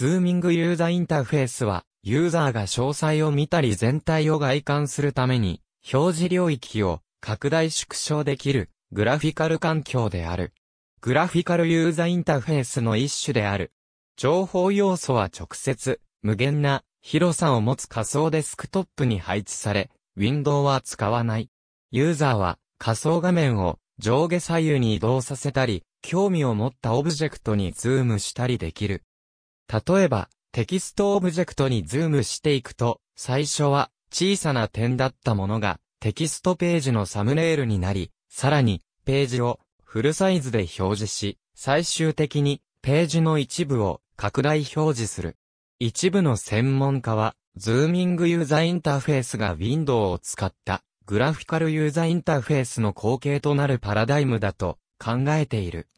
ズーミングユーザーインターフェースは、ユーザーが詳細を見たり全体を概観するために、表示領域を拡大縮小できるグラフィカル環境である。グラフィカルユーザーインターフェースの一種である。情報要素は直接、無限な広さを持つ仮想デスクトップに配置され、ウィンドウは使わない。ユーザーは仮想画面を上下左右に移動させたり、興味を持ったオブジェクトにズームしたりできる。例えば、テキストオブジェクトにズームしていくと、最初は小さな点だったものがテキストページのサムネイルになり、さらにページをフルサイズで表示し、最終的にページの一部を拡大表示する。一部の専門家は、ズーミングユーザーインターフェースが Window を使ったグラフィカルユーザーインターフェースの後継となるパラダイムだと考えている。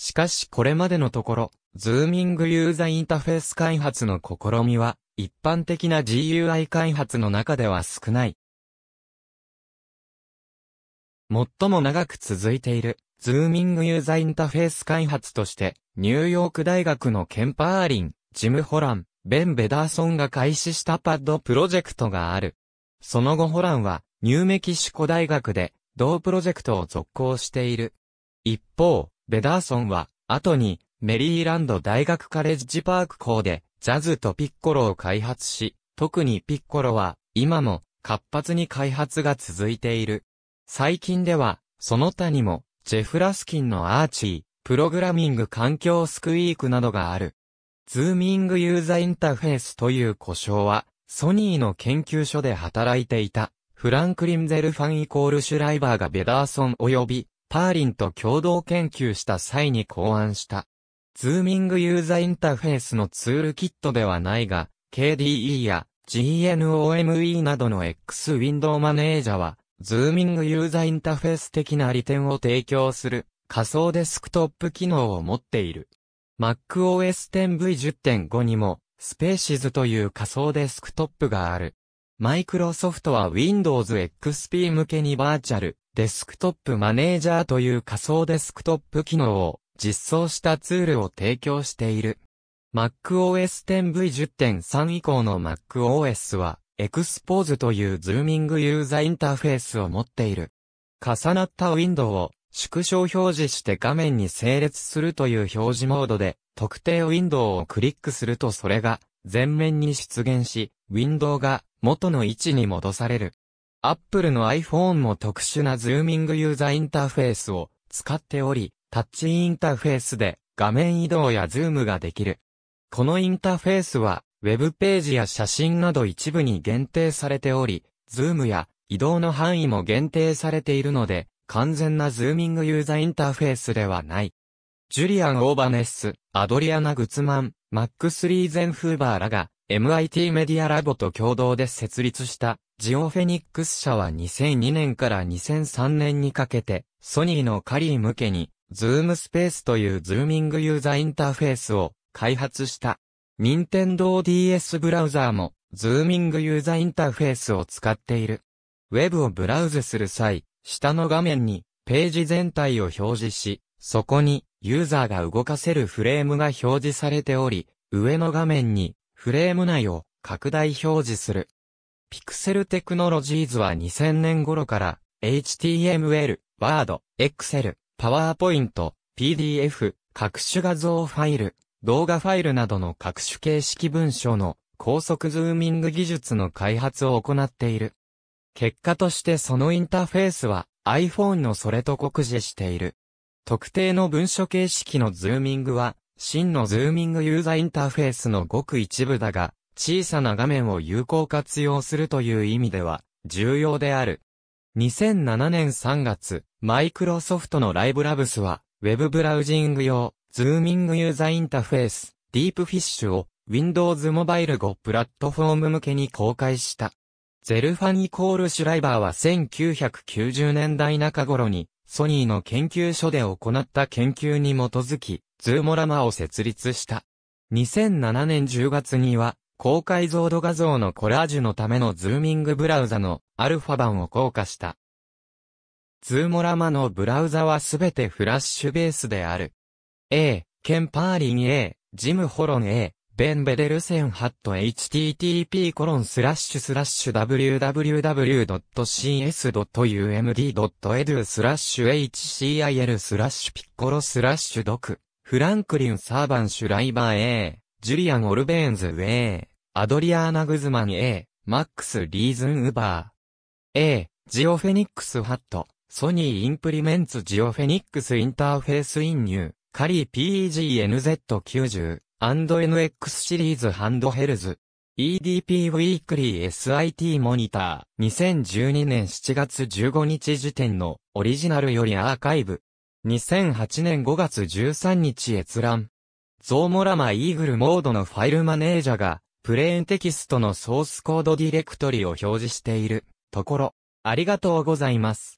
しかしこれまでのところ、ズーミングユーザーインターフェース開発の試みは、一般的な GUI 開発の中では少ない。最も長く続いている、ズーミングユーザーインターフェース開発として、ニューヨーク大学のケンパーリン、ジム・ホラン、ベン・ベダーソンが開始したパッドプロジェクトがある。その後ホランは、ニューメキシコ大学で、同プロジェクトを続行している。一方、ベダーソンは、後に、メリーランド大学カレッジパーク校で、ジャズとピッコロを開発し、特にピッコロは、今も、活発に開発が続いている。最近では、その他にも、ジェフラスキンのアーチー、プログラミング環境スクイークなどがある。ズーミングユーザーインターフェースという故障は、ソニーの研究所で働いていた、フランクリン・ゼルファンイコールシュライバーがベダーソン及び、パーリンと共同研究した際に考案した。ズーミングユーザーインターフェースのツールキットではないが、KDE や GNOME などの X ウィンドウマネージャは、ズーミングユーザーインターフェース的な利点を提供する仮想デスクトップ機能を持っている。MacOS X V10.5 にも、 Spaces という仮想デスクトップがある。マイクロソフトは Windows XP 向けにバーチャルデスクトップマネージャーという仮想デスクトップ機能を実装したツールを提供している。MacOS X V10.3 以降の MacOS は Expose というズーミングユーザーインターフェースを持っている。重なったウィンドウを縮小表示して画面に整列するという表示モードで特定ウィンドウをクリックするとそれが前面に出現し、ウィンドウが元の位置に戻される。Apple の iPhone も特殊なズーミングユーザーインターフェースを使っており、タッチインターフェースで画面移動やズームができる。このインターフェースは、ウェブページや写真など一部に限定されており、ズームや移動の範囲も限定されているので、完全なズーミングユーザーインターフェースではない。ジュリアン・オーバネッス、アドリアナ・グツマン、マックス・リーゼンフーバーらが MIT メディアラボと共同で設立したジオフェニックス社は2002年から2003年にかけてソニーの CLIE 向けにズームスペースというズーミングユーザーインターフェースを開発した。任天堂 DS ブラウザーもズーミングユーザーインターフェースを使っている。ウェブをブラウズする際、下の画面にページ全体を表示し、そこにユーザーが動かせるフレームが表示されており、上の画面にフレーム内を拡大表示する。ピクセルテクノロジーズは2000年頃から HTML、Word、Excel、PowerPoint、PDF、各種画像ファイル、動画ファイルなどの各種形式文章の高速ズーミング技術の開発を行っている。結果としてそのインターフェースは iPhone のそれと酷似している。特定の文書形式のズーミングは真のズーミングユーザーインターフェースのごく一部だが、小さな画面を有効活用するという意味では、重要である。2007年3月、マイクロソフトの Live Labs は、ウェブブラウジング用、ズーミングユーザーインターフェース、 Deepfish を、Windows モバイル5プラットフォーム向けに公開した。ゼルファンイコールシュライバーは1990年代中頃に、ソニーの研究所で行った研究に基づき、ズーモラマを設立した。2007年10月には、高解像度画像のコラージュのためのズーミングブラウザのアルファ版を公開した。ズーモラマのブラウザはすべてフラッシュベースである。A、ケンパーリン A、ジムホロン A、ベンベデルセンハット http コロンスラッシュスラッシュ www.cs.umd.edu スラッシュ hcil スラッシュピッコロスラッシュドク、フランクリン・サーバン・シュライバー A、ジュリアン・オルベーンズ A、アドリアーナ・グズマン A、マックス・リーズン・ウバー A、ジオフェニックス・ハット、ソニー・インプリメンツ・ジオフェニックス・インターフェース・インニュー、カリー PEGNZ90、アンド &NX シリーズハンドヘルズ。EDP ウィークリー SIT モニター。2012年7月15日時点のオリジナルよりアーカイブ。2008年5月13日閲覧。ゾーモラマイーグルモードのファイルマネージャが、プレーンテキストのソースコードディレクトリを表示しているところ。ありがとうございます。